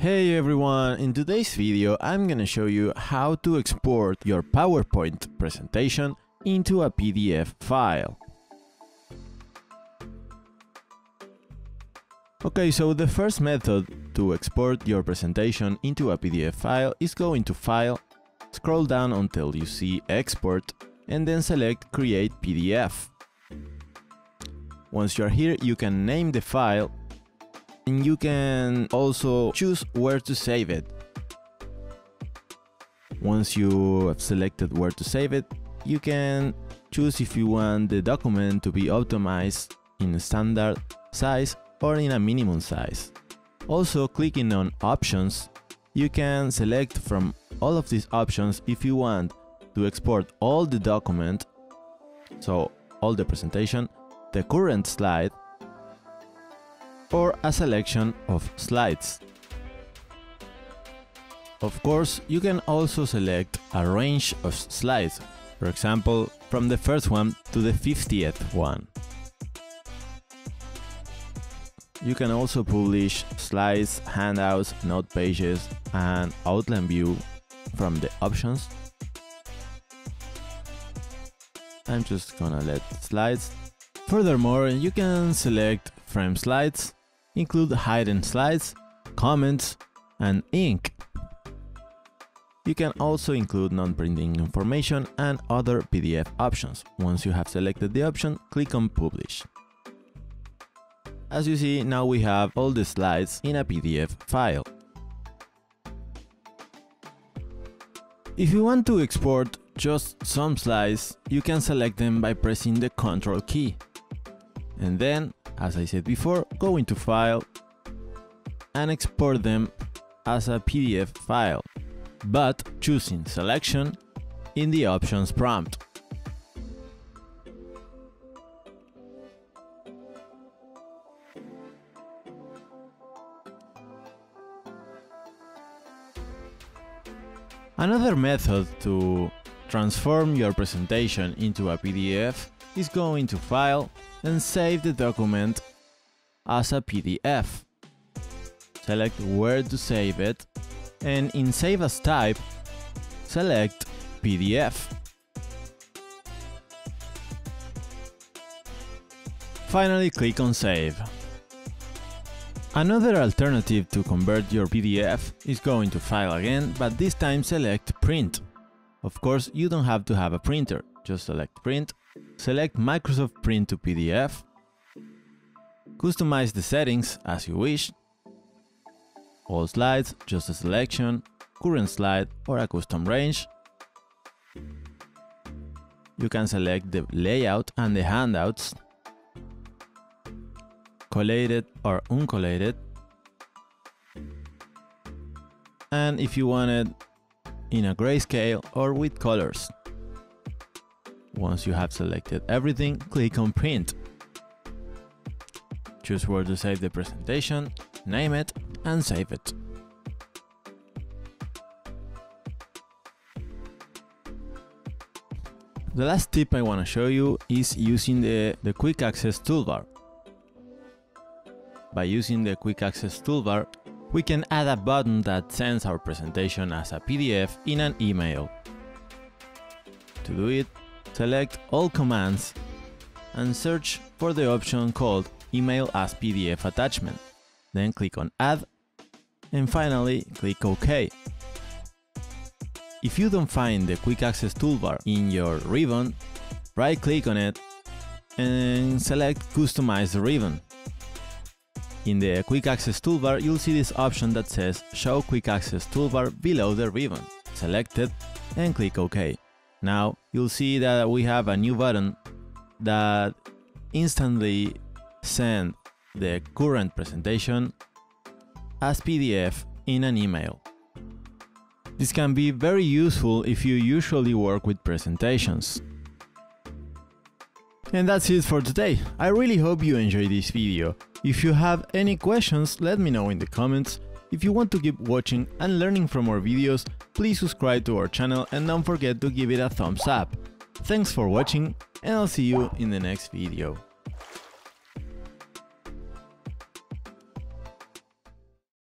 Hey everyone, in today's video I'm gonna show you how to export your PowerPoint presentation into a PDF file. Okay, so the first method to export your presentation into a PDF file is go into File, scroll down until you see Export, and then select Create PDF. Once you're here, you can name the file and you can also choose where to save it. Once you have selected where to save it, you can choose if you want the document to be optimized in standard size or in a minimum size. Also, clicking on options, you can select from all of these options if you want to export all the document, so all the presentation, the current slide, or a selection of slides. Of course, you can also select a range of slides, for example, from the first one to the 50th one. You can also publish slides, handouts, note pages, and outline view from the options. I'm just gonna let slides. Furthermore, you can select frame slides, include hidden slides, comments, and ink. You can also include non-printing information and other PDF options. Once you have selected the option, click on Publish. As you see, now we have all the slides in a PDF file. If you want to export just some slides, you can select them by pressing the Ctrl key. And then as I said before, go into File and export them as a PDF file, but choosing Selection in the Options prompt. Another method to transform your presentation into a PDF is going to File and save the document as a PDF. Select where to save it and in Save as Type, select PDF. Finally click on Save. Another alternative to convert your PDF is going to File again, but this time select Print. Of course, you don't have to have a printer, just select Print Select Microsoft Print to PDF. Customize the settings as you wish. All slides, just a selection, current slide or a custom range. You can select the layout and the handouts, collated or uncollated. And if you want it in a grayscale or with colors. Once you have selected everything, click on Print. Choose where to save the presentation, name it, and save it. The last tip I want to show you is using the, the Quick Access toolbar. By using the Quick Access toolbar, we can add a button that sends our presentation as a PDF in an email. To do it, Select all commands and search for the option called Email as PDF attachment. Then click on Add and finally click OK. If you don't find the Quick Access toolbar in your ribbon, right click on it and select Customize the ribbon. In the Quick Access toolbar, you'll see this option that says Show Quick Access toolbar below the ribbon. Select it and click OK. Now you'll see that we have a new button that instantly send the current presentation as PDF in an email. This can be very useful if you usually work with presentations. And that's it for today. I really hope you enjoyed this video. If you have any questions, let me know in the comments. If you want to keep watching and learning from our videos, please subscribe to our channel and don't forget to give it a thumbs up. Thanks for watching and I'll see you in the next video.